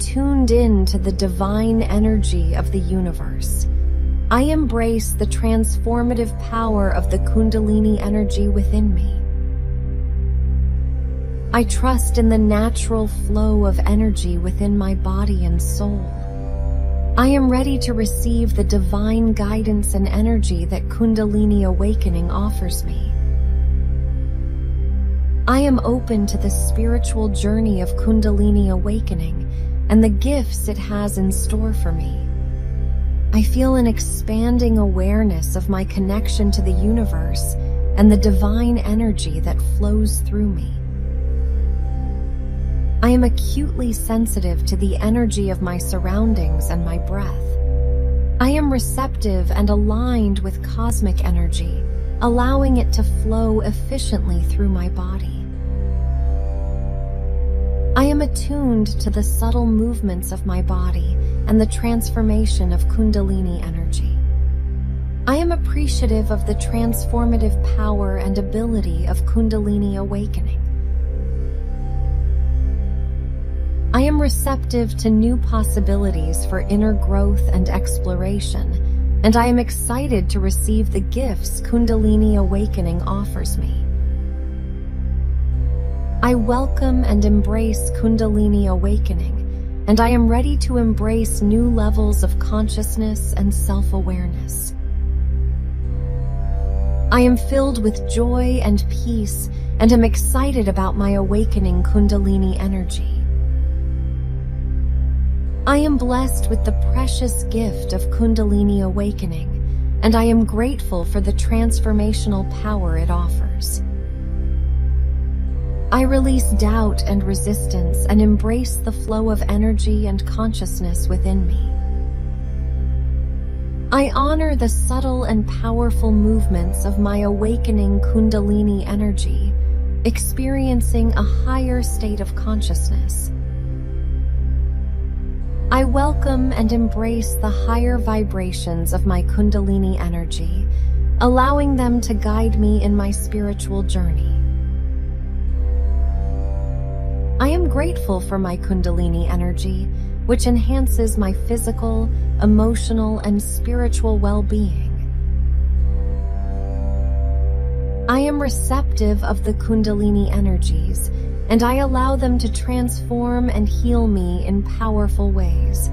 tuned in to the divine energy of the universe. I embrace the transformative power of the Kundalini energy within me. I trust in the natural flow of energy within my body and soul. I am ready to receive the divine guidance and energy that Kundalini awakening offers me. I am open to the spiritual journey of Kundalini awakening and the gifts it has in store for me. I feel an expanding awareness of my connection to the universe and the divine energy that flows through me. I am acutely sensitive to the energy of my surroundings and my breath. I am receptive and aligned with cosmic energy, allowing it to flow efficiently through my body. I am attuned to the subtle movements of my body and the transformation of Kundalini energy. I am appreciative of the transformative power and ability of Kundalini awakening. I am receptive to new possibilities for inner growth and exploration, and I am excited to receive the gifts Kundalini Awakening offers me. I welcome and embrace Kundalini Awakening, and I am ready to embrace new levels of consciousness and self-awareness. I am filled with joy and peace and am excited about my awakening Kundalini energy. I am blessed with the precious gift of Kundalini awakening, and I am grateful for the transformational power it offers. I release doubt and resistance and embrace the flow of energy and consciousness within me. I honor the subtle and powerful movements of my awakening Kundalini energy, experiencing a higher state of consciousness. I welcome and embrace the higher vibrations of my Kundalini energy, allowing them to guide me in my spiritual journey. I am grateful for my Kundalini energy, which enhances my physical, emotional, and spiritual well-being. I am receptive of the Kundalini energies and I allow them to transform and heal me in powerful ways.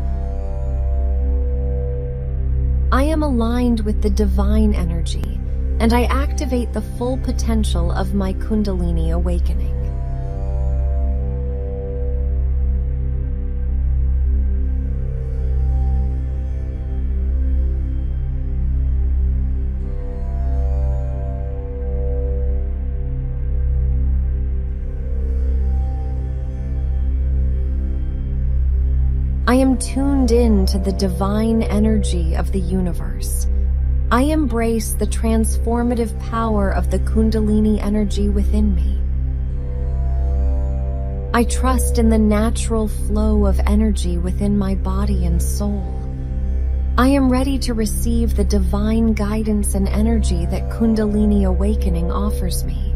I am aligned with the divine energy, and I activate the full potential of my Kundalini awakening. Tuned in to the divine energy of the universe. I embrace the transformative power of the Kundalini energy within me. I trust in the natural flow of energy within my body and soul. I am ready to receive the divine guidance and energy that Kundalini awakening offers me.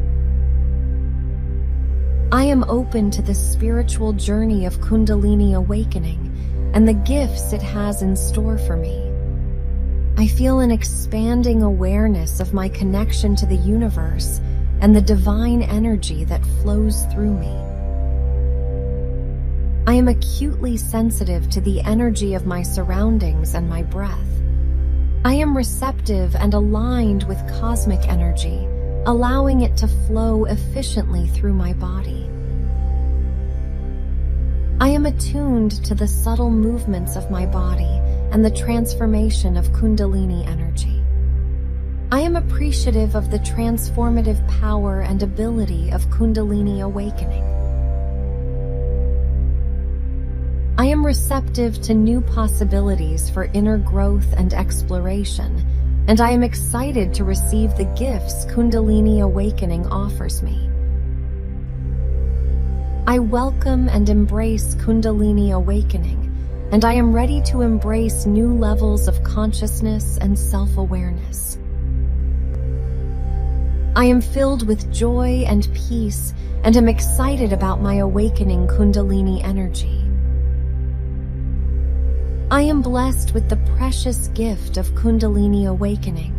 I am open to the spiritual journey of Kundalini awakening and the gifts it has in store for me. I feel an expanding awareness of my connection to the universe and the divine energy that flows through me. I am acutely sensitive to the energy of my surroundings and my breath. I am receptive and aligned with cosmic energy, allowing it to flow efficiently through my body. Am attuned to the subtle movements of my body and the transformation of Kundalini energy. I am appreciative of the transformative power and ability of Kundalini awakening. I am receptive to new possibilities for inner growth and exploration, and I am excited to receive the gifts Kundalini awakening offers me. I welcome and embrace Kundalini awakening, and I am ready to embrace new levels of consciousness and self-awareness. I am filled with joy and peace and am excited about my awakening Kundalini energy. I am blessed with the precious gift of Kundalini awakening,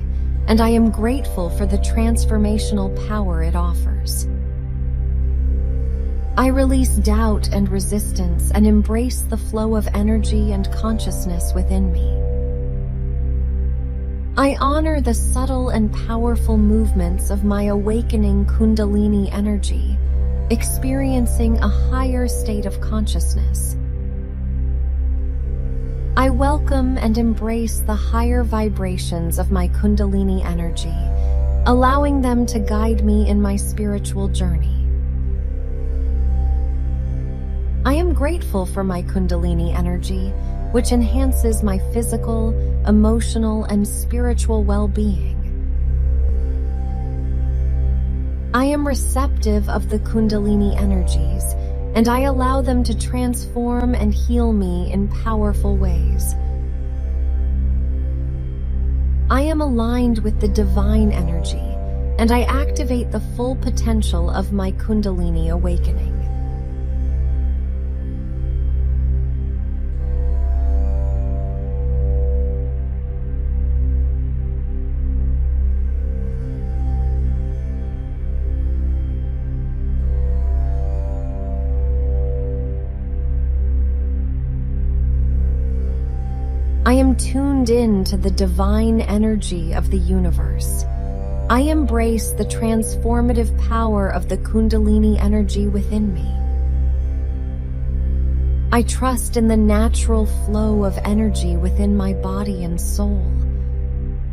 and I am grateful for the transformational power it offers. I release doubt and resistance and embrace the flow of energy and consciousness within me. I honor the subtle and powerful movements of my awakening Kundalini energy, experiencing a higher state of consciousness. I welcome and embrace the higher vibrations of my Kundalini energy, allowing them to guide me in my spiritual journey. I am grateful for my Kundalini energy, which enhances my physical, emotional, and spiritual well-being. I am receptive of the Kundalini energies and I allow them to transform and heal me in powerful ways. I am aligned with the divine energy, and I activate the full potential of my Kundalini awakening. Tuned in to the divine energy of the universe. I embrace the transformative power of the Kundalini energy within me. I trust in the natural flow of energy within my body and soul.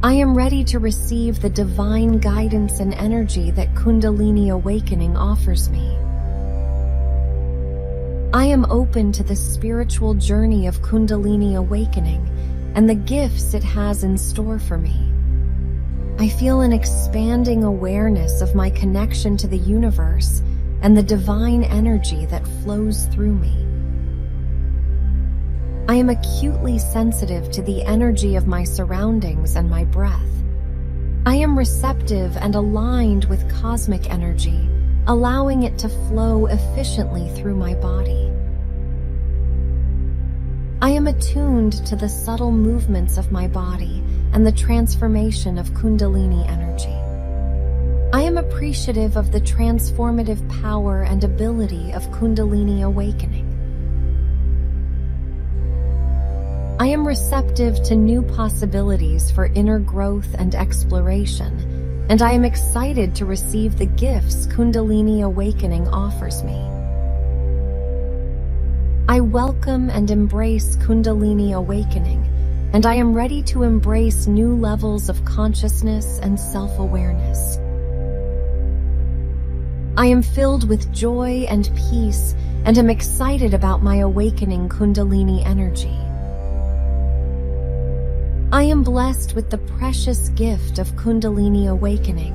I am ready to receive the divine guidance and energy that Kundalini awakening offers me. I am open to the spiritual journey of Kundalini awakening and the gifts it has in store for me. I feel an expanding awareness of my connection to the universe and the divine energy that flows through me. I am acutely sensitive to the energy of my surroundings and my breath. I am receptive and aligned with cosmic energy, allowing it to flow efficiently through my body. I am attuned to the subtle movements of my body and the transformation of Kundalini energy. I am appreciative of the transformative power and ability of Kundalini awakening. I am receptive to new possibilities for inner growth and exploration, and I am excited to receive the gifts Kundalini awakening offers me. I welcome and embrace Kundalini awakening, and I am ready to embrace new levels of consciousness and self-awareness. I am filled with joy and peace and am excited about my awakening Kundalini energy. I am blessed with the precious gift of Kundalini awakening,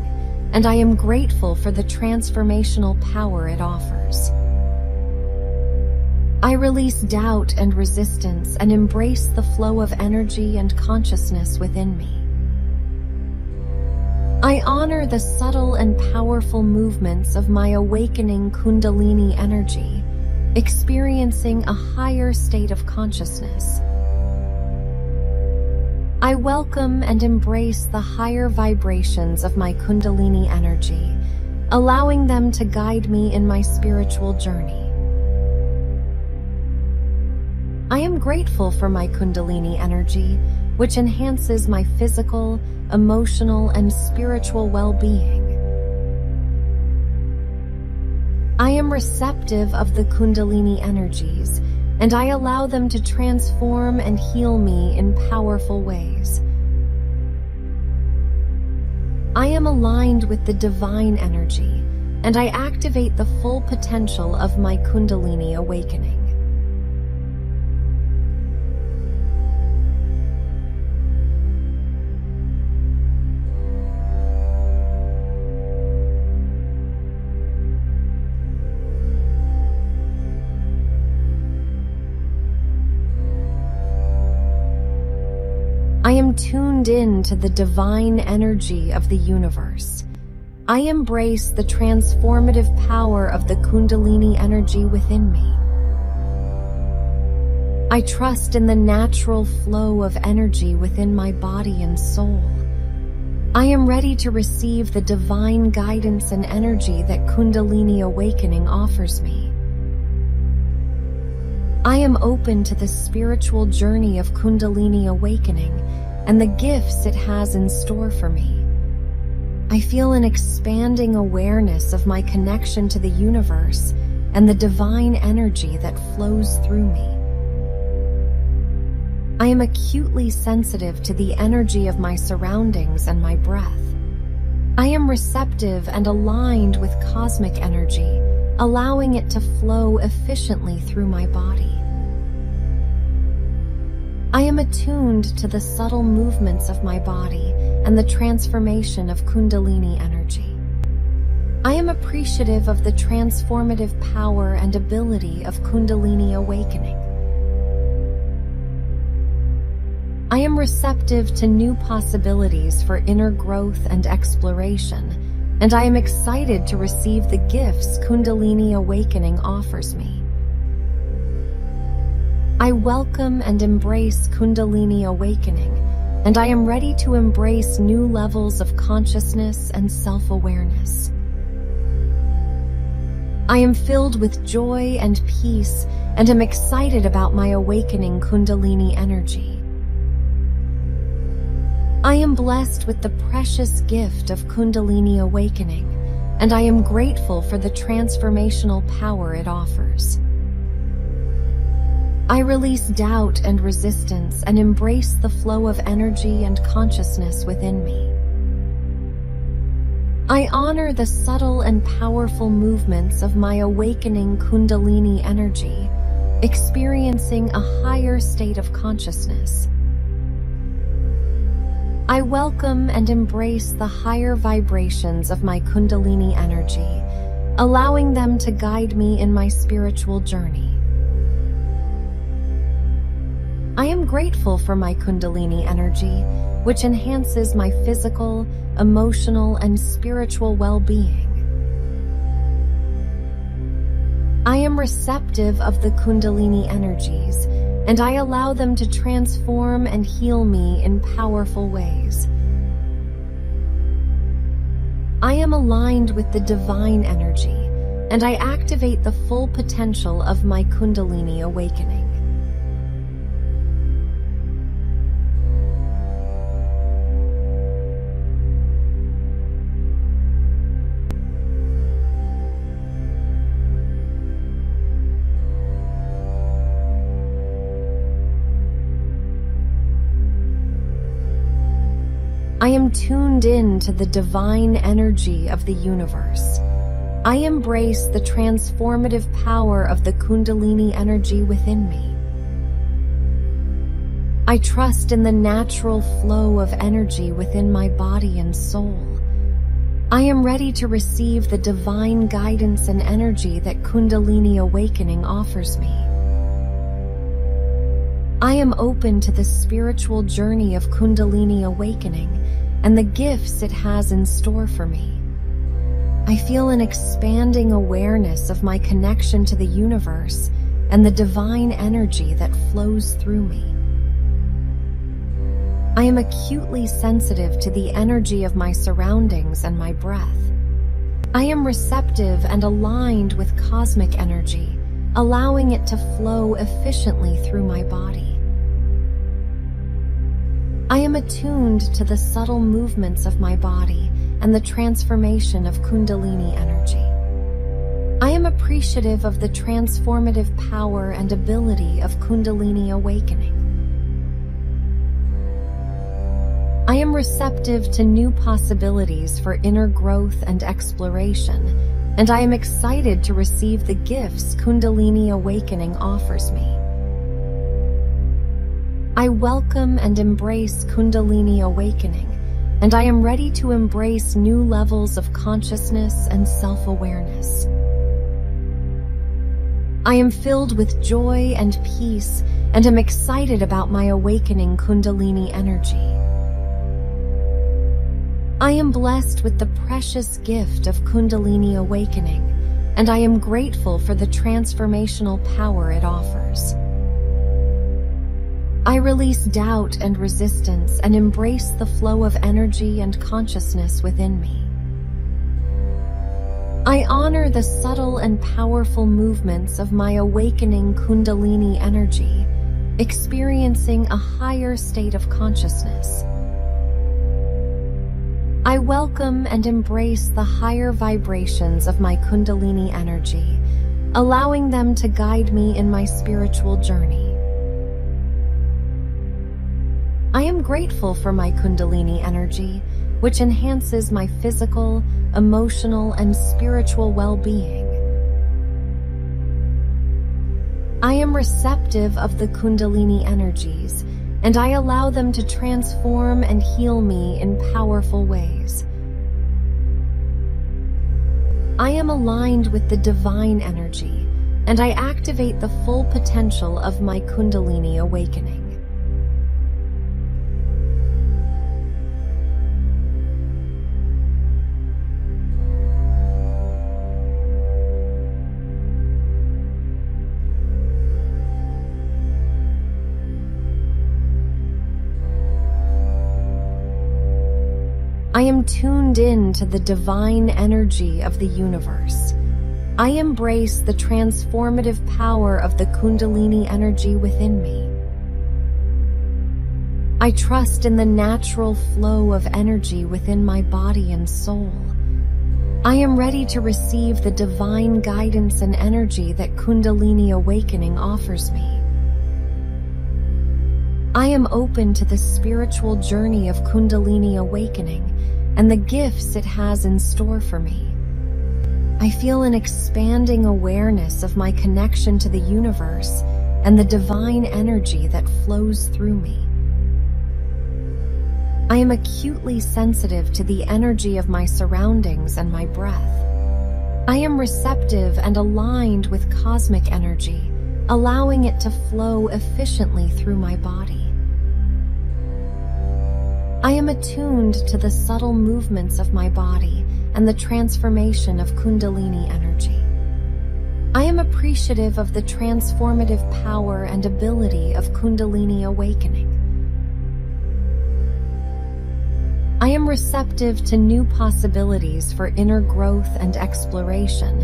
and I am grateful for the transformational power it offers. I release doubt and resistance and embrace the flow of energy and consciousness within me. I honor the subtle and powerful movements of my awakening Kundalini energy, experiencing a higher state of consciousness. I welcome and embrace the higher vibrations of my Kundalini energy, allowing them to guide me in my spiritual journey. Am grateful for my Kundalini energy, which enhances my physical, emotional, and spiritual well-being. I am receptive of the Kundalini energies, and I allow them to transform and heal me in powerful ways. I am aligned with the divine energy, and I activate the full potential of my Kundalini awakening. Tuned in to the divine energy of the universe. I embrace the transformative power of the Kundalini energy within me. I trust in the natural flow of energy within my body and soul. I am ready to receive the divine guidance and energy that Kundalini Awakening offers me. I am open to the spiritual journey of Kundalini Awakening and the gifts it has in store for me. I feel an expanding awareness of my connection to the universe and the divine energy that flows through me. I am acutely sensitive to the energy of my surroundings and my breath. I am receptive and aligned with cosmic energy, allowing it to flow efficiently through my body. I am attuned to the subtle movements of my body and the transformation of Kundalini energy. I am appreciative of the transformative power and ability of Kundalini awakening. I am receptive to new possibilities for inner growth and exploration, and I am excited to receive the gifts Kundalini awakening offers me. I welcome and embrace Kundalini awakening, and I am ready to embrace new levels of consciousness and self-awareness. I am filled with joy and peace and am excited about my awakening Kundalini energy. I am blessed with the precious gift of Kundalini awakening, and I am grateful for the transformational power it offers. I release doubt and resistance and embrace the flow of energy and consciousness within me. I honor the subtle and powerful movements of my awakening Kundalini energy, experiencing a higher state of consciousness. I welcome and embrace the higher vibrations of my Kundalini energy, allowing them to guide me in my spiritual journey. I am grateful for my Kundalini energy, which enhances my physical, emotional, and spiritual well-being. I am receptive of the Kundalini energies, and I allow them to transform and heal me in powerful ways. I am aligned with the divine energy, and I activate the full potential of my Kundalini awakening. Am tuned in to the divine energy of the universe. I embrace the transformative power of the Kundalini energy within me. I trust in the natural flow of energy within my body and soul. I am ready to receive the divine guidance and energy that Kundalini awakening offers me. I am open to the spiritual journey of Kundalini awakening and the gifts it has in store for me. I feel an expanding awareness of my connection to the universe and the divine energy that flows through me. I am acutely sensitive to the energy of my surroundings and my breath. I am receptive and aligned with cosmic energy, allowing it to flow efficiently through my body. I am attuned to the subtle movements of my body and the transformation of Kundalini energy. I am appreciative of the transformative power and ability of Kundalini awakening. I am receptive to new possibilities for inner growth and exploration, and I am excited to receive the gifts Kundalini awakening offers me. I welcome and embrace Kundalini awakening, and I am ready to embrace new levels of consciousness and self-awareness. I am filled with joy and peace and am excited about my awakening Kundalini energy. I am blessed with the precious gift of Kundalini awakening, and I am grateful for the transformational power it offers. I release doubt and resistance and embrace the flow of energy and consciousness within me. I honor the subtle and powerful movements of my awakening Kundalini energy, experiencing a higher state of consciousness. I welcome and embrace the higher vibrations of my Kundalini energy, allowing them to guide me in my spiritual journey. I am grateful for my Kundalini energy, which enhances my physical, emotional, and spiritual well-being. I am receptive of the Kundalini energies, and I allow them to transform and heal me in powerful ways. I am aligned with the divine energy, and I activate the full potential of my Kundalini awakening. Tuned in to the divine energy of the universe. I embrace the transformative power of the Kundalini energy within me. I trust in the natural flow of energy within my body and soul. I am ready to receive the divine guidance and energy that Kundalini awakening offers me. I am open to the spiritual journey of Kundalini awakening and the gifts it has in store for me. I feel an expanding awareness of my connection to the universe and the divine energy that flows through me. I am acutely sensitive to the energy of my surroundings and my breath. I am receptive and aligned with cosmic energy, allowing it to flow efficiently through my body. I am attuned to the subtle movements of my body and the transformation of Kundalini energy. I am appreciative of the transformative power and ability of Kundalini awakening. I am receptive to new possibilities for inner growth and exploration,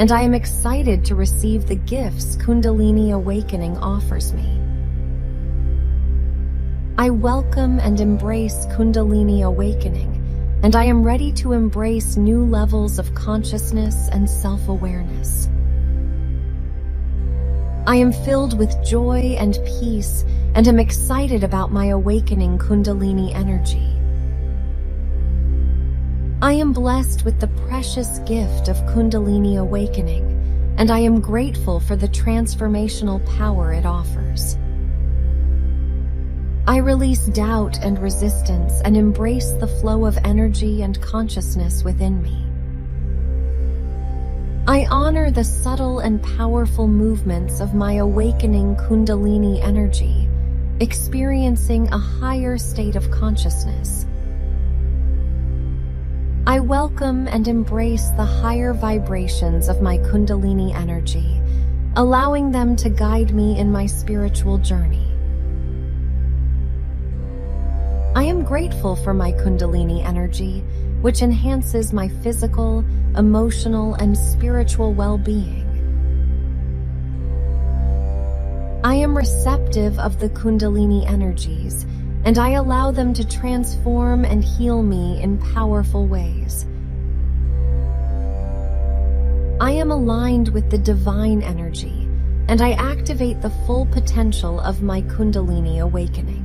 and I am excited to receive the gifts Kundalini awakening offers me. I welcome and embrace Kundalini awakening, and I am ready to embrace new levels of consciousness and self-awareness. I am filled with joy and peace and am excited about my awakening Kundalini energy. I am blessed with the precious gift of Kundalini awakening, and I am grateful for the transformational power it offers. I release doubt and resistance and embrace the flow of energy and consciousness within me. I honor the subtle and powerful movements of my awakening Kundalini energy, experiencing a higher state of consciousness. I welcome and embrace the higher vibrations of my Kundalini energy, allowing them to guide me in my spiritual journey. Grateful for my Kundalini energy, which enhances my physical, emotional, and spiritual well-being. I am receptive of the Kundalini energies, and I allow them to transform and heal me in powerful ways. I am aligned with the divine energy, and I activate the full potential of my Kundalini awakening.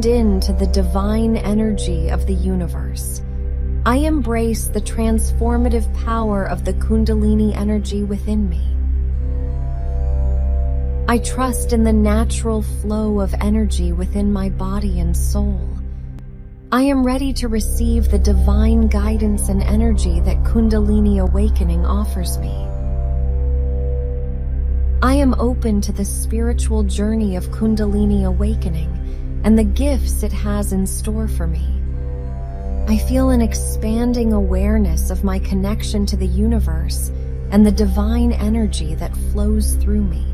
Tuned in to the divine energy of the universe. I embrace the transformative power of the Kundalini energy within me. I trust in the natural flow of energy within my body and soul. I am ready to receive the divine guidance and energy that Kundalini awakening offers me. I am open to the spiritual journey of Kundalini awakening and the gifts it has in store for me. I feel an expanding awareness of my connection to the universe and the divine energy that flows through me.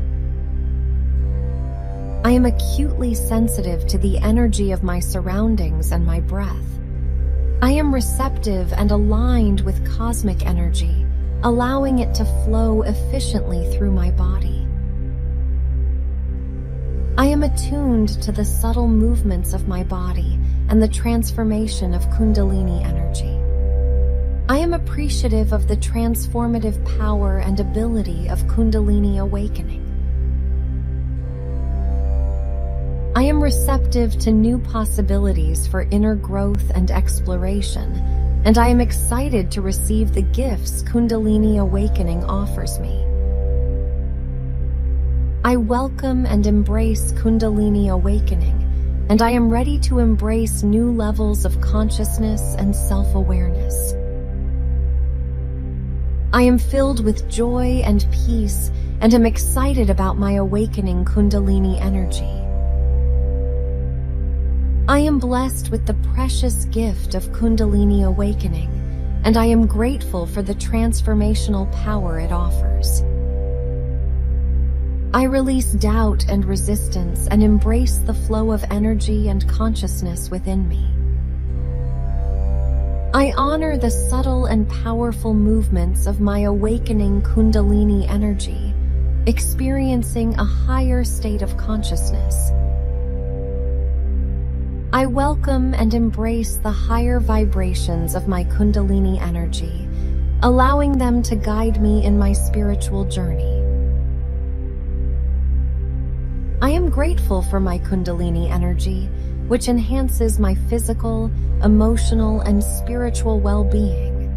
I am acutely sensitive to the energy of my surroundings and my breath. I am receptive and aligned with cosmic energy, allowing it to flow efficiently through my body. I am attuned to the subtle movements of my body and the transformation of Kundalini energy. I am appreciative of the transformative power and ability of Kundalini awakening. I am receptive to new possibilities for inner growth and exploration, and I am excited to receive the gifts Kundalini Awakening offers me. I welcome and embrace Kundalini Awakening, and I am ready to embrace new levels of consciousness and self-awareness. I am filled with joy and peace and am excited about my awakening Kundalini energy. I am blessed with the precious gift of Kundalini awakening, and I am grateful for the transformational power it offers. I release doubt and resistance and embrace the flow of energy and consciousness within me. I honor the subtle and powerful movements of my awakening Kundalini energy, experiencing a higher state of consciousness. I welcome and embrace the higher vibrations of my Kundalini energy, allowing them to guide me in my spiritual journey. Grateful for my Kundalini energy, which enhances my physical, emotional, and spiritual well-being.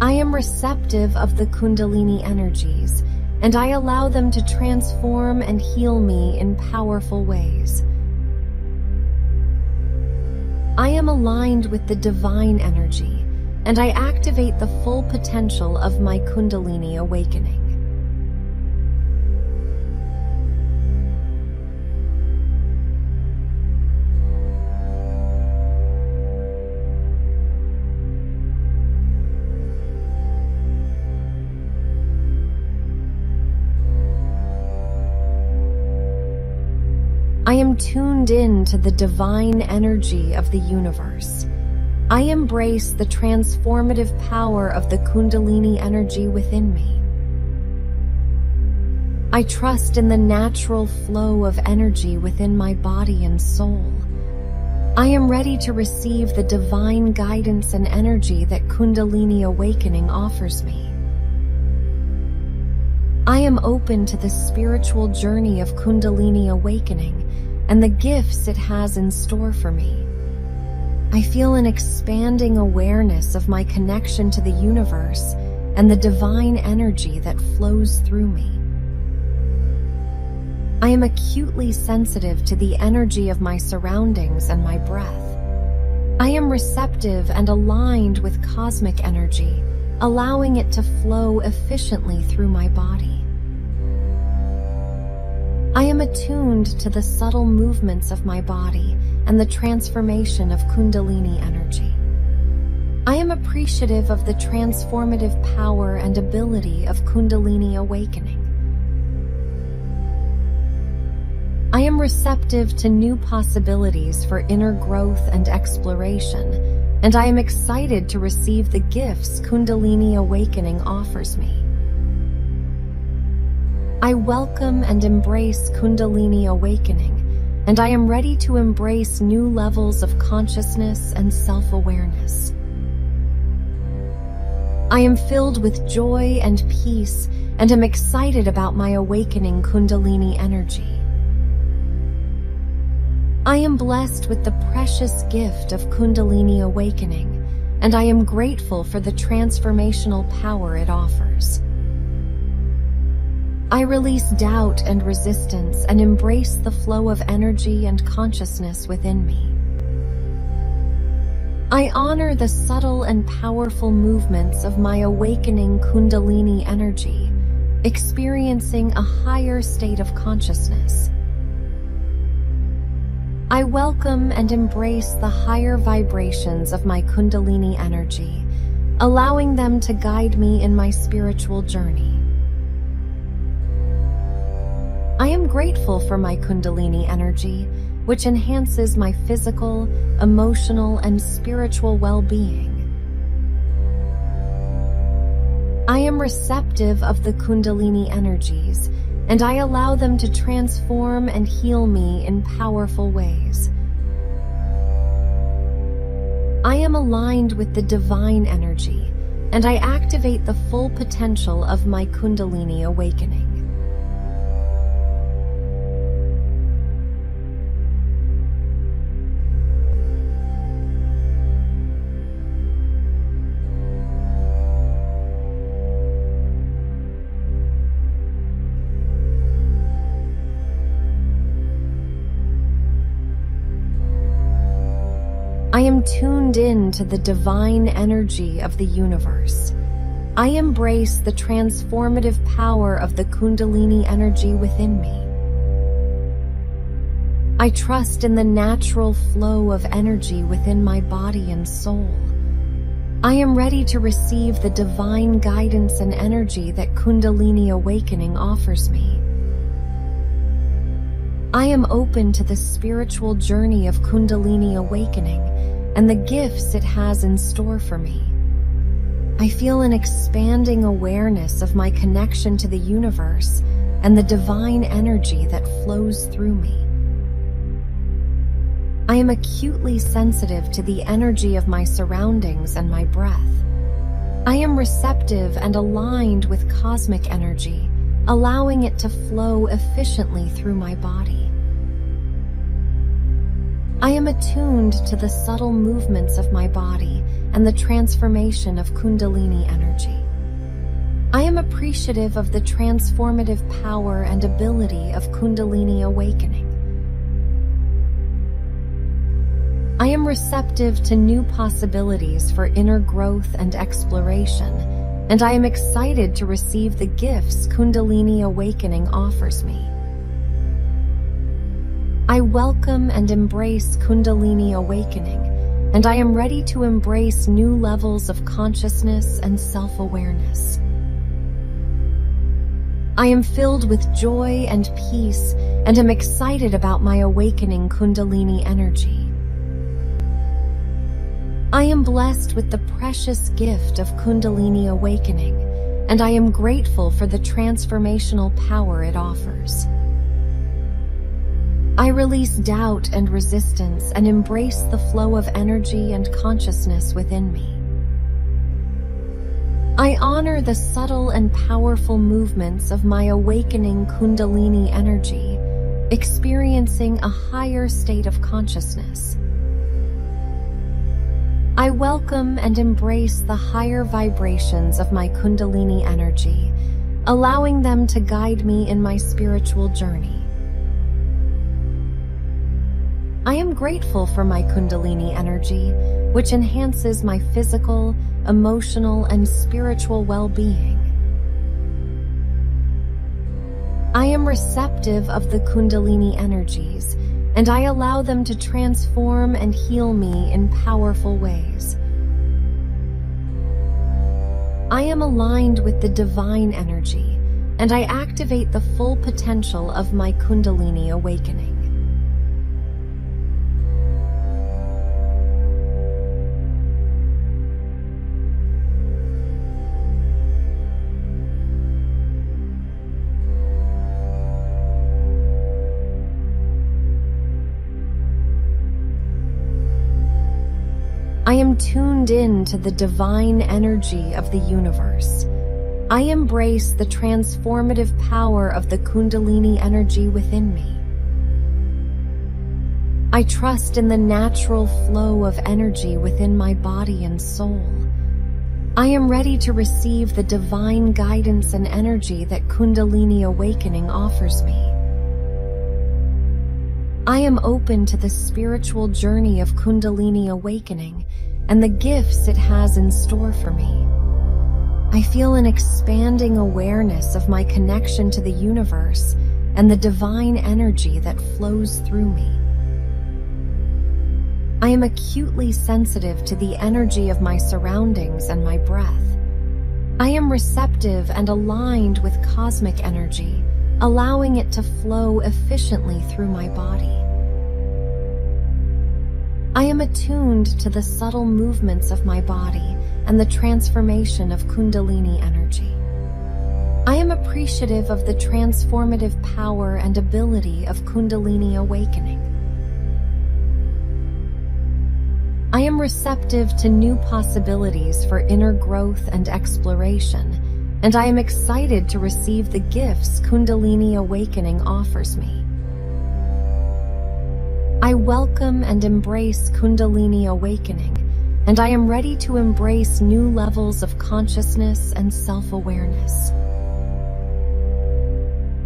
I am receptive of the Kundalini energies and I allow them to transform and heal me in powerful ways. I am aligned with the divine energy, and I activate the full potential of my Kundalini awakening. Tuned in to the divine energy of the universe. I embrace the transformative power of the Kundalini energy within me. I trust in the natural flow of energy within my body and soul. I am ready to receive the divine guidance and energy that Kundalini awakening offers me. I am open to the spiritual journey of Kundalini awakening and the gifts it has in store for me. I feel an expanding awareness of my connection to the universe and the divine energy that flows through me. I am acutely sensitive to the energy of my surroundings and my breath. I am receptive and aligned with cosmic energy, allowing it to flow efficiently through my body. I am attuned to the subtle movements of my body and the transformation of Kundalini energy. I am appreciative of the transformative power and ability of Kundalini awakening. I am receptive to new possibilities for inner growth and exploration, and I am excited to receive the gifts Kundalini awakening offers me. I welcome and embrace Kundalini awakening, and I am ready to embrace new levels of consciousness and self-awareness. I am filled with joy and peace and am excited about my awakening Kundalini energy. I am blessed with the precious gift of Kundalini awakening, and I am grateful for the transformational power it offers. I release doubt and resistance and embrace the flow of energy and consciousness within me. I honor the subtle and powerful movements of my awakening Kundalini energy, experiencing a higher state of consciousness. I welcome and embrace the higher vibrations of my Kundalini energy, allowing them to guide me in my spiritual journey. I am grateful for my Kundalini energy, which enhances my physical, emotional, and spiritual well-being. I am receptive of the Kundalini energies and I allow them to transform and heal me in powerful ways. I am aligned with the divine energy, and I activate the full potential of my Kundalini awakening. I am tuned in to the divine energy of the universe. I embrace the transformative power of the Kundalini energy within me. I trust in the natural flow of energy within my body and soul. I am ready to receive the divine guidance and energy that Kundalini awakening offers me. I am open to the spiritual journey of Kundalini awakening and the gifts it has in store for me. I feel an expanding awareness of my connection to the universe and the divine energy that flows through me. I am acutely sensitive to the energy of my surroundings and my breath. I am receptive and aligned with cosmic energy, allowing it to flow efficiently through my body. I am attuned to the subtle movements of my body and the transformation of Kundalini energy. I am appreciative of the transformative power and ability of Kundalini awakening. I am receptive to new possibilities for inner growth and exploration, and I am excited to receive the gifts Kundalini awakening offers me. I welcome and embrace Kundalini awakening, and I am ready to embrace new levels of consciousness and self-awareness. I am filled with joy and peace and am excited about my awakening Kundalini energy. I am blessed with the precious gift of Kundalini awakening, and I am grateful for the transformational power it offers. I release doubt and resistance and embrace the flow of energy and consciousness within me. I honor the subtle and powerful movements of my awakening Kundalini energy, experiencing a higher state of consciousness. I welcome and embrace the higher vibrations of my Kundalini energy, allowing them to guide me in my spiritual journey. I am grateful for my Kundalini energy, which enhances my physical, emotional, and spiritual well-being. I am receptive of the Kundalini energies, and I allow them to transform and heal me in powerful ways. I am aligned with the divine energy, and I activate the full potential of my Kundalini awakening. Tuned in to the divine energy of the universe. I embrace the transformative power of the Kundalini energy within me. I trust in the natural flow of energy within my body and soul. I am ready to receive the divine guidance and energy that Kundalini awakening offers me. I am open to the spiritual journey of Kundalini awakening and the gifts it has in store for me. I feel an expanding awareness of my connection to the universe and the divine energy that flows through me. I am acutely sensitive to the energy of my surroundings and my breath. I am receptive and aligned with cosmic energy, allowing it to flow efficiently through my body. I am attuned to the subtle movements of my body and the transformation of Kundalini energy. I am appreciative of the transformative power and ability of Kundalini awakening. I am receptive to new possibilities for inner growth and exploration, and I am excited to receive the gifts Kundalini awakening offers me. I welcome and embrace Kundalini awakening, and I am ready to embrace new levels of consciousness and self-awareness.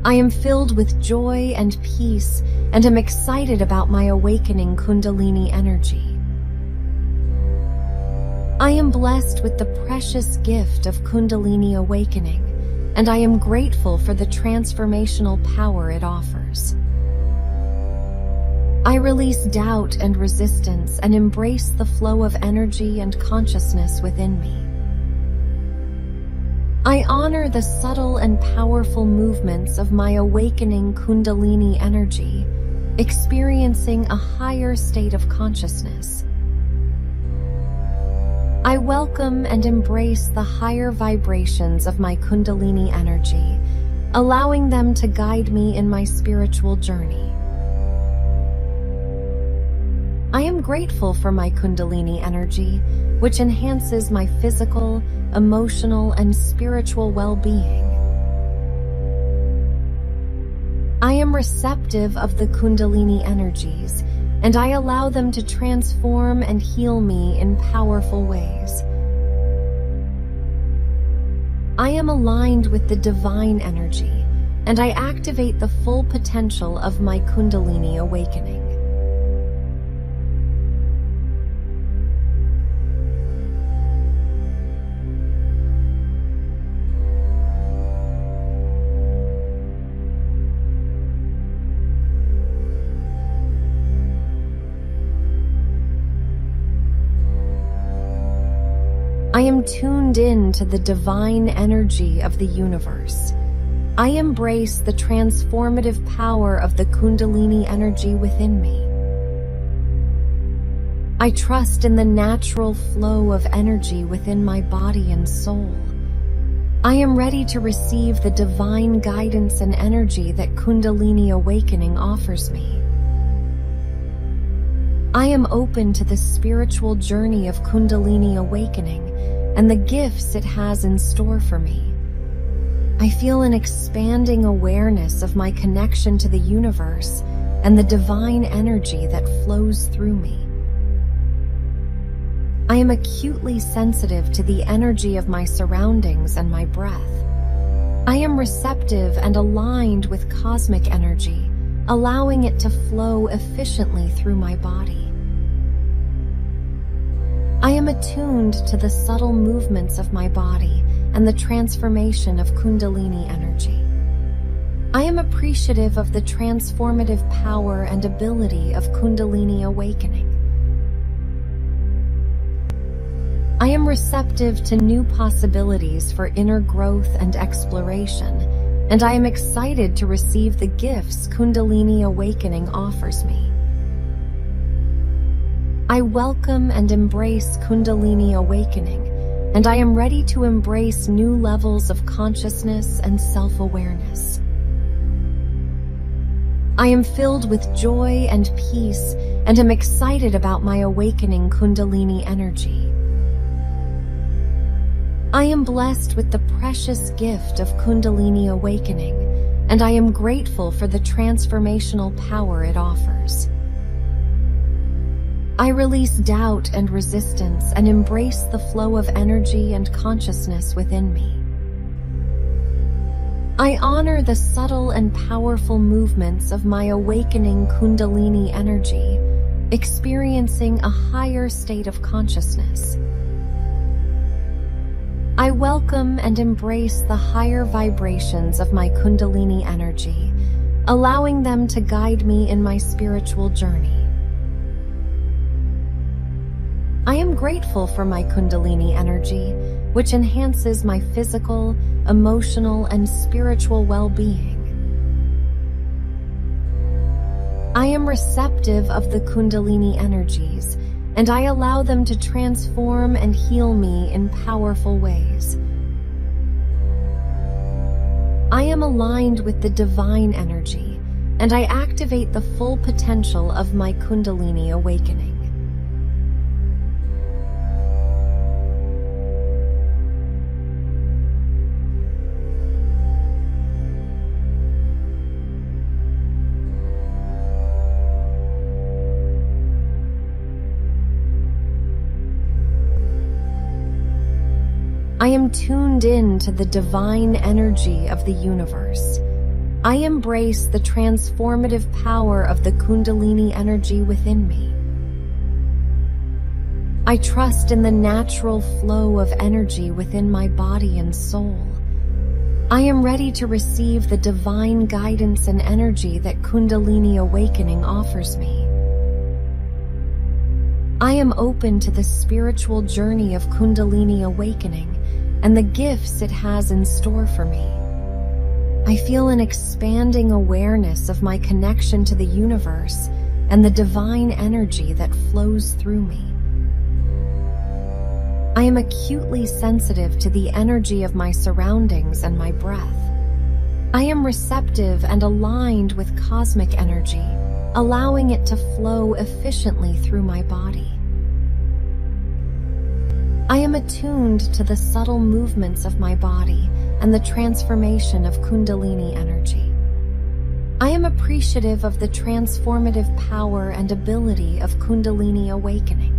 I am filled with joy and peace and am excited about my awakening Kundalini energy. I am blessed with the precious gift of Kundalini awakening, and I am grateful for the transformational power it offers. I release doubt and resistance and embrace the flow of energy and consciousness within me. I honor the subtle and powerful movements of my awakening Kundalini energy, experiencing a higher state of consciousness. I welcome and embrace the higher vibrations of my Kundalini energy, allowing them to guide me in my spiritual journey. I am grateful for my Kundalini energy, which enhances my physical, emotional, and spiritual well-being. I am receptive of the Kundalini energies, and I allow them to transform and heal me in powerful ways. I am aligned with the divine energy, and I activate the full potential of my Kundalini awakening. Am tuned in to the divine energy of the universe. I embrace the transformative power of the Kundalini energy within me. I trust in the natural flow of energy within my body and soul. I am ready to receive the divine guidance and energy that Kundalini awakening offers me. I am open to the spiritual journey of Kundalini awakening and the gifts it has in store for me. I feel an expanding awareness of my connection to the universe and the divine energy that flows through me. I am acutely sensitive to the energy of my surroundings and my breath. I am receptive and aligned with cosmic energy, allowing it to flow efficiently through my body. I am attuned to the subtle movements of my body and the transformation of Kundalini energy. I am appreciative of the transformative power and ability of Kundalini awakening. I am receptive to new possibilities for inner growth and exploration, and I am excited to receive the gifts Kundalini awakening offers me. I welcome and embrace Kundalini awakening, and I am ready to embrace new levels of consciousness and self-awareness. I am filled with joy and peace and am excited about my awakening Kundalini energy. I am blessed with the precious gift of Kundalini awakening, and I am grateful for the transformational power it offers. I release doubt and resistance and embrace the flow of energy and consciousness within me. I honor the subtle and powerful movements of my awakening Kundalini energy, experiencing a higher state of consciousness. I welcome and embrace the higher vibrations of my Kundalini energy, allowing them to guide me in my spiritual journey. I am grateful for my Kundalini energy, which enhances my physical, emotional, and spiritual well-being. I am receptive of the Kundalini energies, and I allow them to transform and heal me in powerful ways. I am aligned with the divine energy, and I activate the full potential of my Kundalini awakening. Tuned in to the divine energy of the universe. I embrace the transformative power of the Kundalini energy within me. I trust in the natural flow of energy within my body and soul. I am ready to receive the divine guidance and energy that Kundalini awakening offers me. I am open to the spiritual journey of Kundalini awakening and the gifts it has in store for me. I feel an expanding awareness of my connection to the universe and the divine energy that flows through me. I am acutely sensitive to the energy of my surroundings and my breath. I am receptive and aligned with cosmic energy, allowing it to flow efficiently through my body. I am attuned to the subtle movements of my body and the transformation of Kundalini energy. I am appreciative of the transformative power and ability of Kundalini awakening.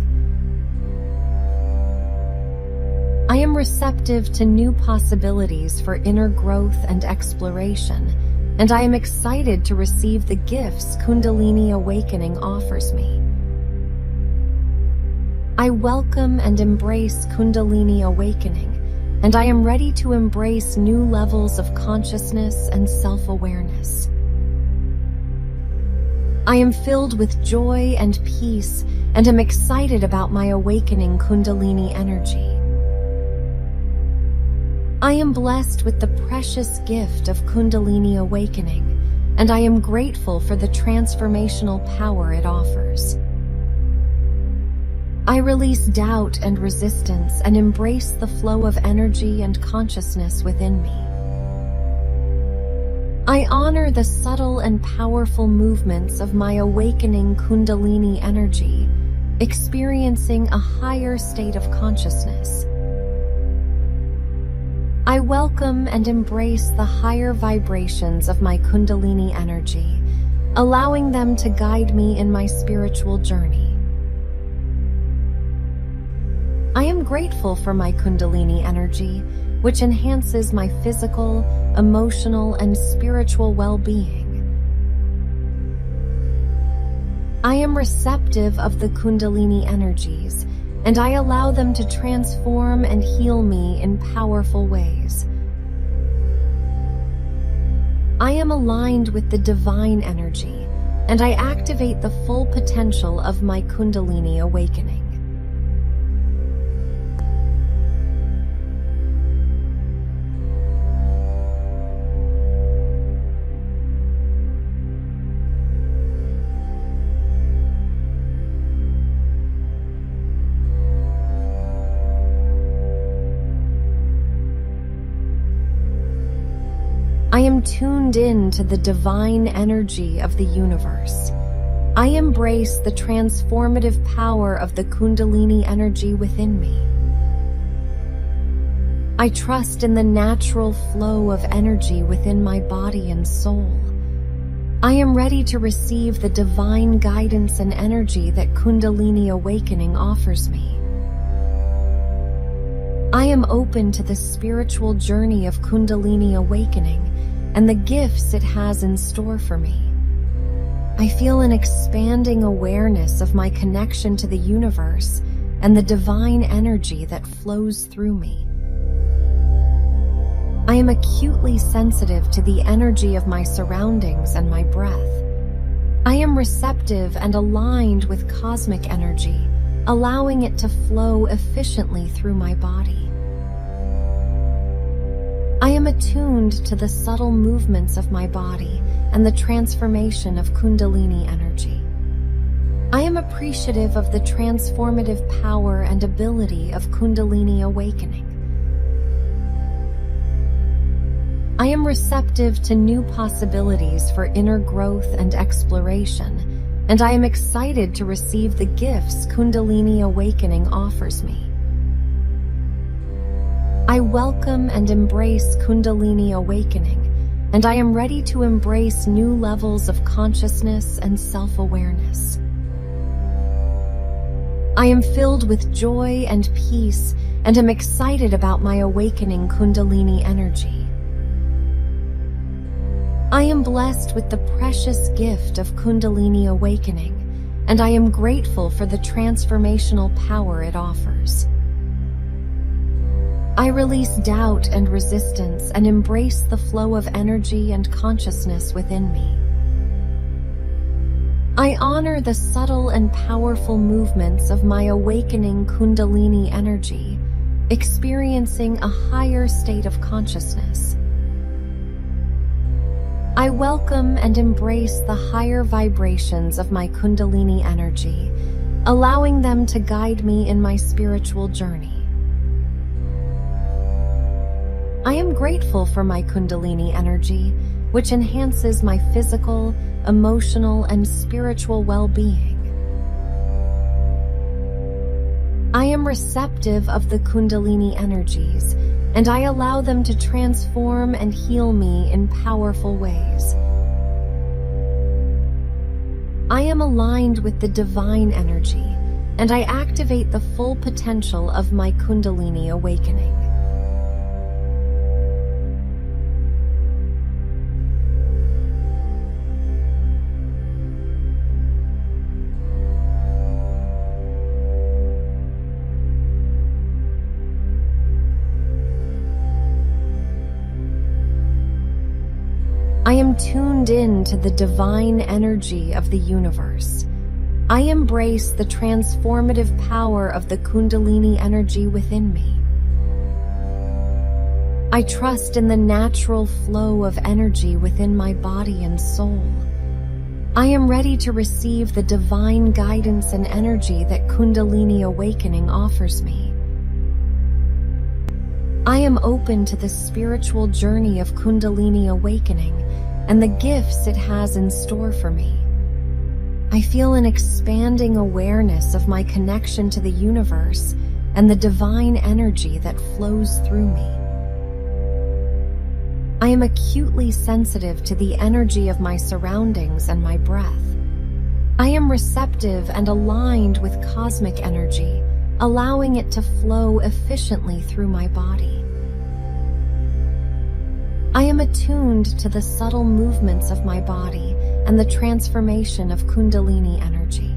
I am receptive to new possibilities for inner growth and exploration, and I am excited to receive the gifts Kundalini awakening offers me. I welcome and embrace Kundalini awakening, and I am ready to embrace new levels of consciousness and self-awareness. I am filled with joy and peace and am excited about my awakening Kundalini energy. I am blessed with the precious gift of Kundalini awakening, and I am grateful for the transformational power it offers. I release doubt and resistance and embrace the flow of energy and consciousness within me. I honor the subtle and powerful movements of my awakening Kundalini energy, experiencing a higher state of consciousness. I welcome and embrace the higher vibrations of my Kundalini energy, allowing them to guide me in my spiritual journey. I am grateful for my Kundalini energy, which enhances my physical, emotional, and spiritual well-being. I am receptive of the Kundalini energies, and I allow them to transform and heal me in powerful ways. I am aligned with the divine energy, and I activate the full potential of my Kundalini awakening. Tuned in to the divine energy of the universe. I embrace the transformative power of the Kundalini energy within me. I trust in the natural flow of energy within my body and soul. I am ready to receive the divine guidance and energy that Kundalini awakening offers me. I am open to the spiritual journey of Kundalini awakening and the gifts it has in store for me. I feel an expanding awareness of my connection to the universe and the divine energy that flows through me. I am acutely sensitive to the energy of my surroundings and my breath. I am receptive and aligned with cosmic energy, allowing it to flow efficiently through my body. I am attuned to the subtle movements of my body and the transformation of Kundalini energy. I am appreciative of the transformative power and ability of Kundalini awakening. I am receptive to new possibilities for inner growth and exploration, and I am excited to receive the gifts Kundalini awakening offers me. I welcome and embrace Kundalini awakening, and I am ready to embrace new levels of consciousness and self-awareness. I am filled with joy and peace and am excited about my awakening Kundalini energy. I am blessed with the precious gift of Kundalini awakening, and I am grateful for the transformational power it offers. I release doubt and resistance and embrace the flow of energy and consciousness within me. I honor the subtle and powerful movements of my awakening Kundalini energy, experiencing a higher state of consciousness. I welcome and embrace the higher vibrations of my Kundalini energy, allowing them to guide me in my spiritual journey. I am grateful for my Kundalini energy, which enhances my physical, emotional, and spiritual well-being. I am receptive of the Kundalini energies, and I allow them to transform and heal me in powerful ways. I am aligned with the divine energy, and I activate the full potential of my Kundalini awakening. Tuned in to the divine energy of the universe. I embrace the transformative power of the Kundalini energy within me. I trust in the natural flow of energy within my body and soul. I am ready to receive the divine guidance and energy that Kundalini awakening offers me. I am open to the spiritual journey of Kundalini awakening and the gifts it has in store for me. I feel an expanding awareness of my connection to the universe and the divine energy that flows through me. I am acutely sensitive to the energy of my surroundings and my breath. I am receptive and aligned with cosmic energy, allowing it to flow efficiently through my body. Am attuned to the subtle movements of my body and the transformation of Kundalini energy.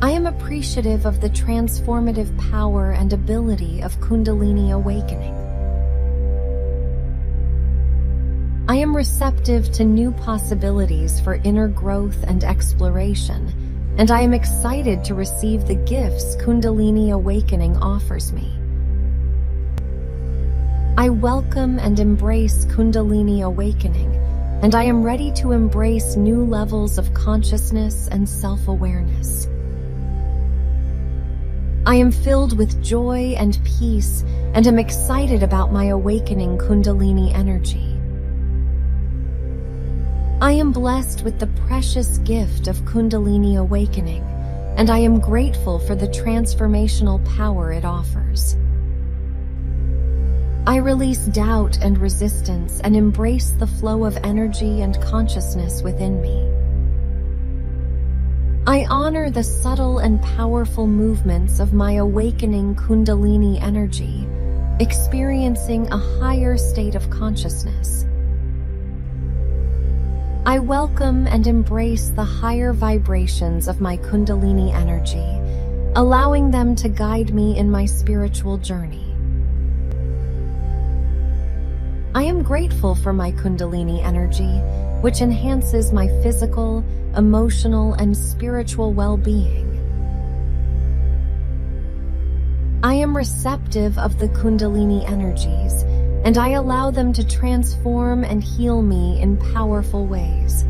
I am appreciative of the transformative power and ability of Kundalini awakening. I am receptive to new possibilities for inner growth and exploration, and I am excited to receive the gifts Kundalini awakening offers me. I welcome and embrace Kundalini awakening, and I am ready to embrace new levels of consciousness and self-awareness. I am filled with joy and peace and am excited about my awakening Kundalini energy. I am blessed with the precious gift of Kundalini awakening, and I am grateful for the transformational power it offers. I release doubt and resistance and embrace the flow of energy and consciousness within me. I honor the subtle and powerful movements of my awakening Kundalini energy, experiencing a higher state of consciousness. I welcome and embrace the higher vibrations of my Kundalini energy, allowing them to guide me in my spiritual journey. I am grateful for my Kundalini energy, which enhances my physical, emotional, and spiritual well-being. I am receptive of the Kundalini energies, and I allow them to transform and heal me in powerful ways.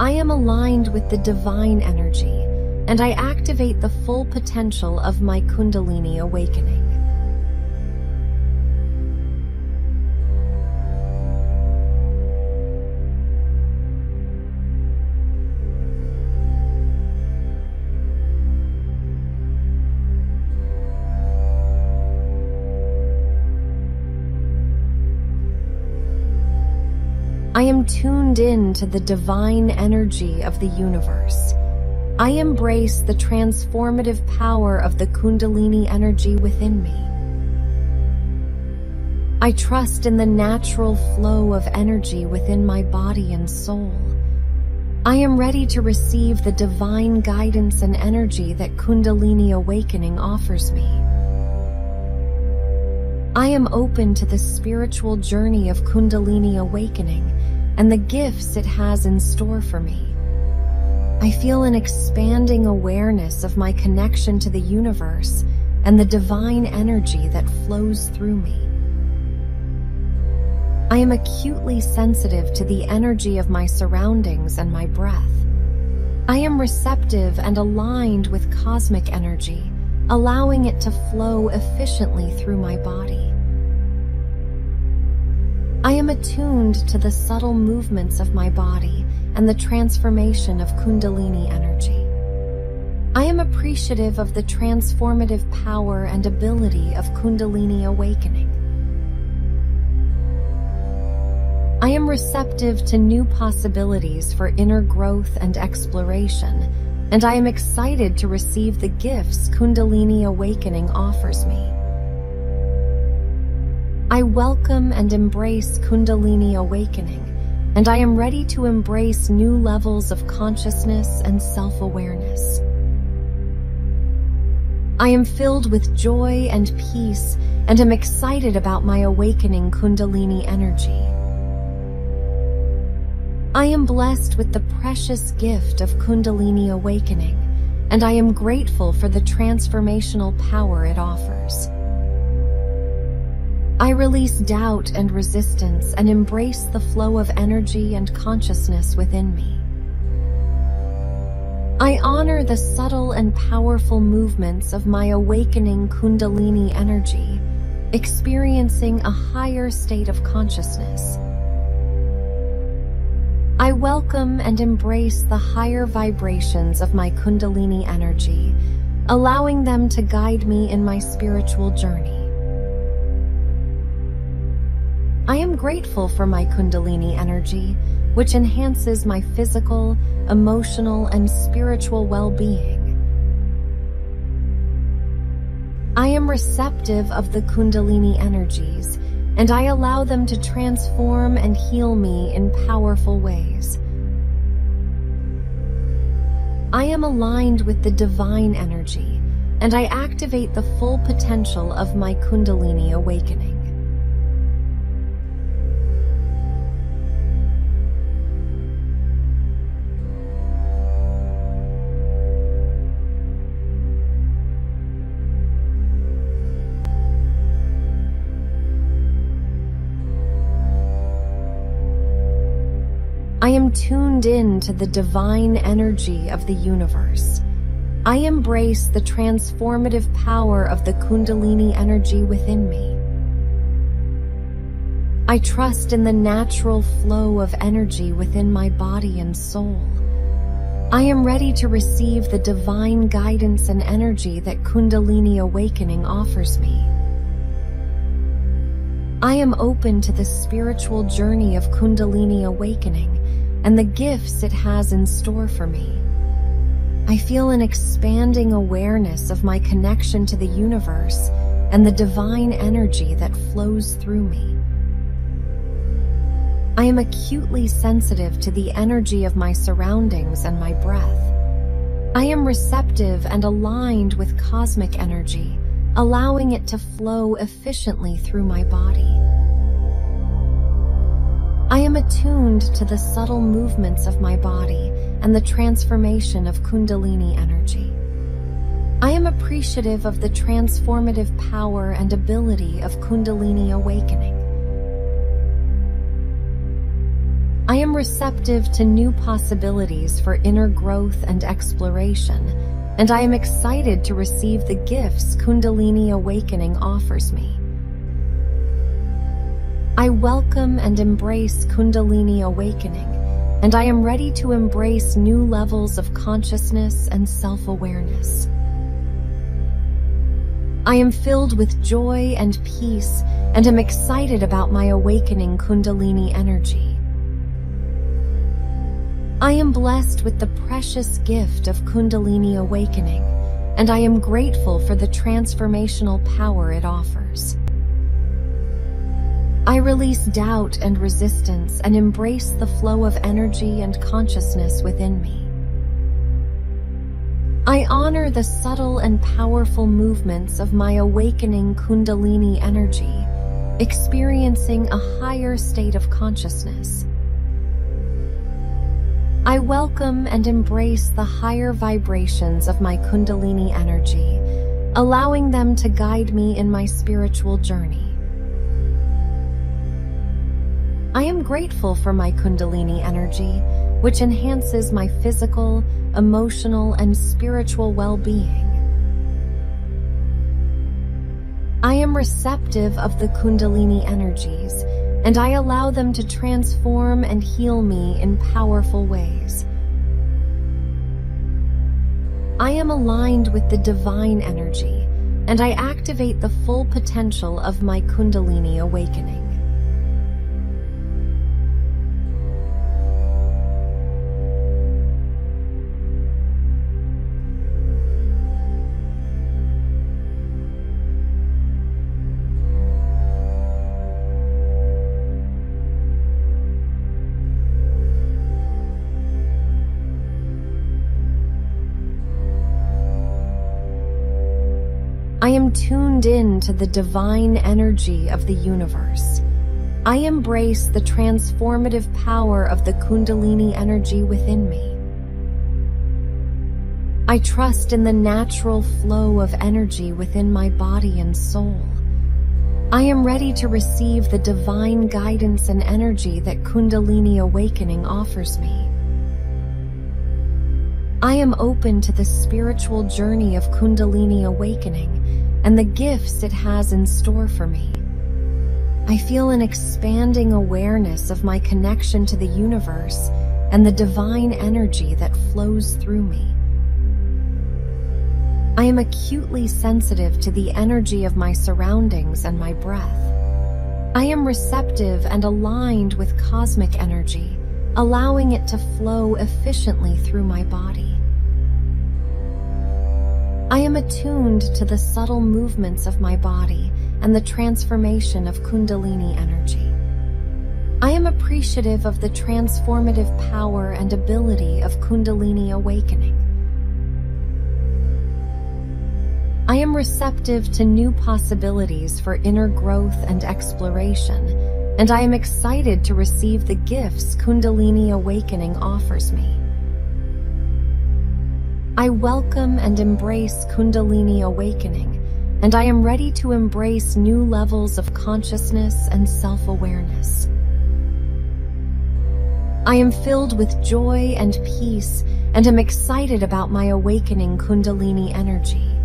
I am aligned with the divine energy, and I activate the full potential of my Kundalini awakening. Tuned in to the divine energy of the universe. I embrace the transformative power of the Kundalini energy within me. I trust in the natural flow of energy within my body and soul. I am ready to receive the divine guidance and energy that Kundalini awakening offers me. I am open to the spiritual journey of Kundalini awakening and the gifts it has in store for me. I feel an expanding awareness of my connection to the universe and the divine energy that flows through me. I am acutely sensitive to the energy of my surroundings and my breath. I am receptive and aligned with cosmic energy, allowing it to flow efficiently through my body. I am attuned to the subtle movements of my body and the transformation of Kundalini energy. I am appreciative of the transformative power and ability of Kundalini awakening. I am receptive to new possibilities for inner growth and exploration, and I am excited to receive the gifts Kundalini awakening offers me. I welcome and embrace Kundalini awakening, and I am ready to embrace new levels of consciousness and self-awareness. I am filled with joy and peace and am excited about my awakening Kundalini energy. I am blessed with the precious gift of Kundalini awakening, and I am grateful for the transformational power it offers. I release doubt and resistance and embrace the flow of energy and consciousness within me. I honor the subtle and powerful movements of my awakening Kundalini energy, experiencing a higher state of consciousness. I welcome and embrace the higher vibrations of my Kundalini energy, allowing them to guide me in my spiritual journey. I am grateful for my Kundalini energy, which enhances my physical, emotional, and spiritual well-being. I am receptive of the Kundalini energies, and I allow them to transform and heal me in powerful ways. I am aligned with the divine energy, and I activate the full potential of my Kundalini awakening. Tuned in to the divine energy of the universe. I embrace the transformative power of the Kundalini energy within me. I trust in the natural flow of energy within my body and soul. I am ready to receive the divine guidance and energy that Kundalini awakening offers me. I am open to the spiritual journey of Kundalini awakening and the gifts it has in store for me. I feel an expanding awareness of my connection to the universe and the divine energy that flows through me. I am acutely sensitive to the energy of my surroundings and my breath. I am receptive and aligned with cosmic energy, allowing it to flow efficiently through my body. I am attuned to the subtle movements of my body and the transformation of Kundalini energy. I am appreciative of the transformative power and ability of Kundalini awakening. I am receptive to new possibilities for inner growth and exploration, and I am excited to receive the gifts Kundalini awakening offers me. I welcome and embrace Kundalini awakening, and I am ready to embrace new levels of consciousness and self-awareness. I am filled with joy and peace and am excited about my awakening Kundalini energy. I am blessed with the precious gift of Kundalini awakening, and I am grateful for the transformational power it offers. I release doubt and resistance and embrace the flow of energy and consciousness within me. I honor the subtle and powerful movements of my awakening Kundalini energy, experiencing a higher state of consciousness. I welcome and embrace the higher vibrations of my Kundalini energy, allowing them to guide me in my spiritual journey. I am grateful for my Kundalini energy, which enhances my physical, emotional, and spiritual well-being. I am receptive of the Kundalini energies, and I allow them to transform and heal me in powerful ways. I am aligned with the divine energy, and I activate the full potential of my Kundalini awakening. I am tuned in to the divine energy of the universe. I embrace the transformative power of the Kundalini energy within me. I trust in the natural flow of energy within my body and soul. I am ready to receive the divine guidance and energy that Kundalini awakening offers me. I am open to the spiritual journey of Kundalini awakening and the gifts it has in store for me. I feel an expanding awareness of my connection to the universe and the divine energy that flows through me. I am acutely sensitive to the energy of my surroundings and my breath. I am receptive and aligned with cosmic energy, allowing it to flow efficiently through my body. I am attuned to the subtle movements of my body and the transformation of Kundalini energy. I am appreciative of the transformative power and ability of Kundalini awakening. I am receptive to new possibilities for inner growth and exploration, and I am excited to receive the gifts Kundalini awakening offers me. I welcome and embrace Kundalini awakening, and I am ready to embrace new levels of consciousness and self-awareness. I am filled with joy and peace and am excited about my awakening Kundalini energy.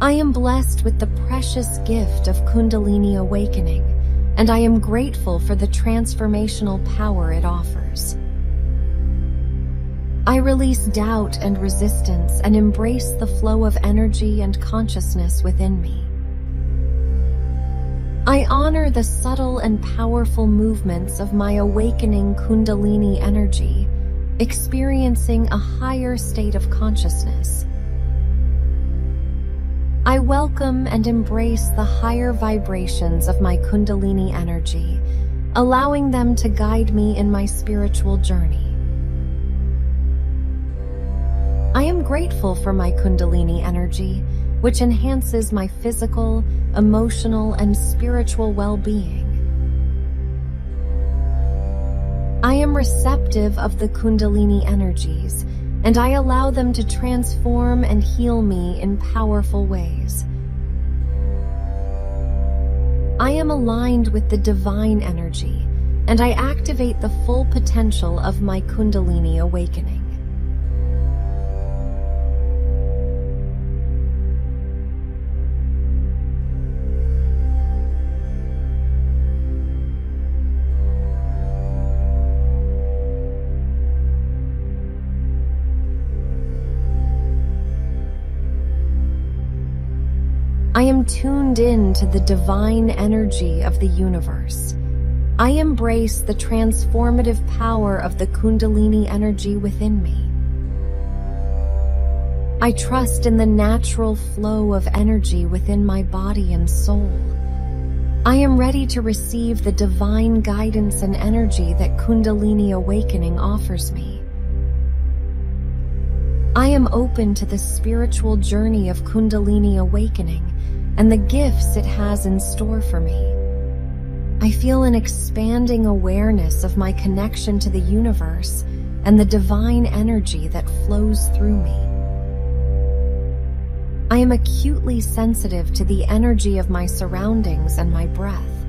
I am blessed with the precious gift of Kundalini awakening, and I am grateful for the transformational power it offers. I release doubt and resistance and embrace the flow of energy and consciousness within me. I honor the subtle and powerful movements of my awakening Kundalini energy, experiencing a higher state of consciousness. I welcome and embrace the higher vibrations of my Kundalini energy allowing them to guide me in my spiritual journey. I am grateful for my Kundalini energy, which enhances my physical, emotional, and spiritual well-being. I am receptive of the Kundalini energies, and I allow them to transform and heal me in powerful ways. I am aligned with the divine energy, and I activate the full potential of my Kundalini awakening. Tuned in to the divine energy of the universe. I embrace the transformative power of the Kundalini energy within me. I trust in the natural flow of energy within my body and soul. I am ready to receive the divine guidance and energy that Kundalini awakening offers me. I am open to the spiritual journey of Kundalini awakening and the gifts it has in store for me. I feel an expanding awareness of my connection to the universe and the divine energy that flows through me. I am acutely sensitive to the energy of my surroundings and my breath.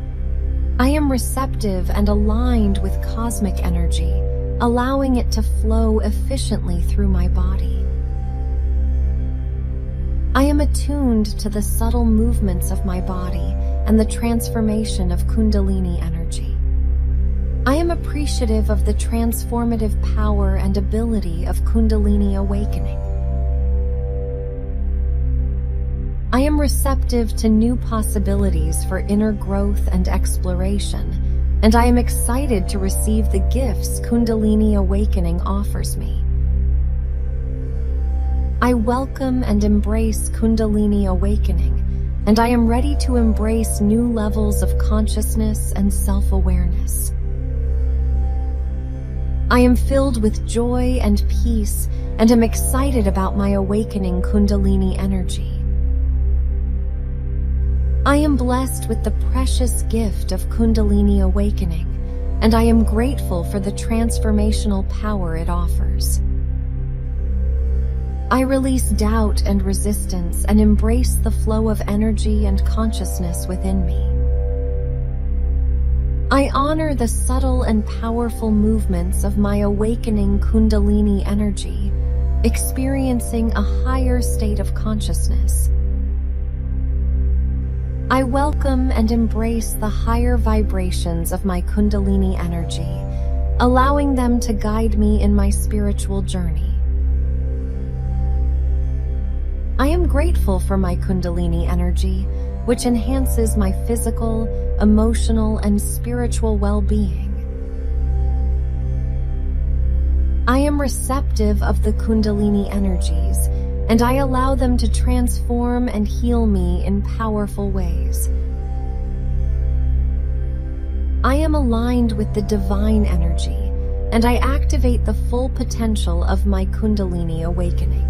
I am receptive and aligned with cosmic energy, allowing it to flow efficiently through my body. I am attuned to the subtle movements of my body and the transformation of Kundalini energy. I am appreciative of the transformative power and ability of Kundalini awakening. I am receptive to new possibilities for inner growth and exploration, and I am excited to receive the gifts Kundalini awakening offers me. I welcome and embrace Kundalini awakening, and I am ready to embrace new levels of consciousness and self-awareness. I am filled with joy and peace and am excited about my awakening Kundalini energy. I am blessed with the precious gift of Kundalini awakening, and I am grateful for the transformational power it offers. I release doubt and resistance and embrace the flow of energy and consciousness within me. I honor the subtle and powerful movements of my awakening Kundalini energy, experiencing a higher state of consciousness. I welcome and embrace the higher vibrations of my Kundalini energy, allowing them to guide me in my spiritual journey. Grateful for my Kundalini energy, which enhances my physical, emotional, and spiritual well-being. I am receptive of the Kundalini energies, and I allow them to transform and heal me in powerful ways. I am aligned with the divine energy, and I activate the full potential of my Kundalini awakening.